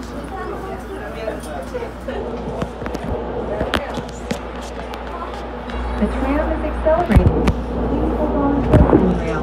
The tram is accelerating. Please hold on to the. Yeah.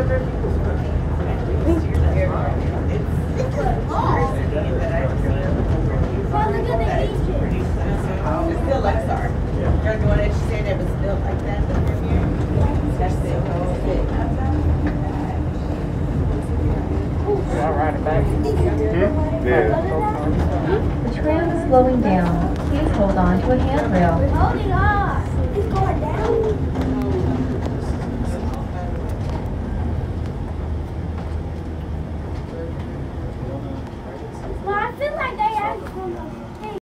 The tram is slowing down. Please hold on to a handrail. Holding on.